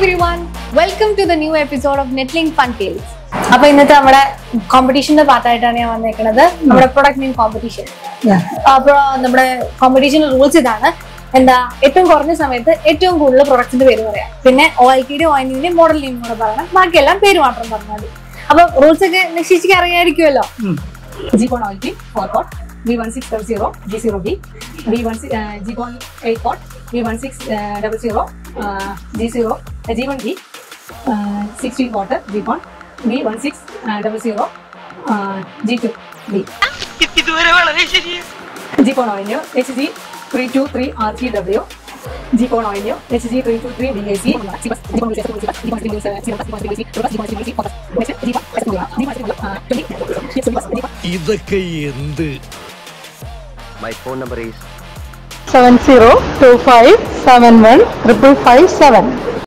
Welcome to the new episode of netling fun tales അപ്പൊ ഇന്നത്തെ നമ്മുടെ കോമ്പറ്റീഷന്റെ പാർട്ടായിട്ടാണ് ഞാൻ വന്നേക്കുന്നത് നമ്മുടെ പ്രൊഡക്റ്റ് നെയിം കോമ്പറ്റീഷൻ അപ്പൊ നമ്മുടെ കോമ്പറ്റീഷൻ റൂൾസ് ഇതാണ്. എന്താ ഏറ്റവും കുറഞ്ഞ സമയത്ത് ഏറ്റവും കൂടുതൽ പ്രൊഡക്റ്റിന്റെ പേര് പറയാം. പിന്നെ ഒ ഐ കിയുടെ ഒ ഐ മോഡൽ നെയിം കൂടെ പറയണം. ബാക്കിയെല്ലാം പേര് മാത്രം പറഞ്ഞാൽ മതി. അപ്പൊ റൂൾസ് ഒക്കെ നിശ്ചയിച്ച് അറിയാമായിരിക്കുമല്ലോ G1 oil kit, 4 pot, V1600, G0B, V1 uh, G1 8 pot, V1600, uh, G0, uh, G1B, uh, 16 water, G1, V1600, uh, G2B. ഇതുവരെ വളരെ ശരിയാണ് G1 oil, HG 323 RTW, G1 oil, HG 323 DAC, G1 ഇതൊക്കെ എന്ത് phone number is seven zero two five seven one triple five seven.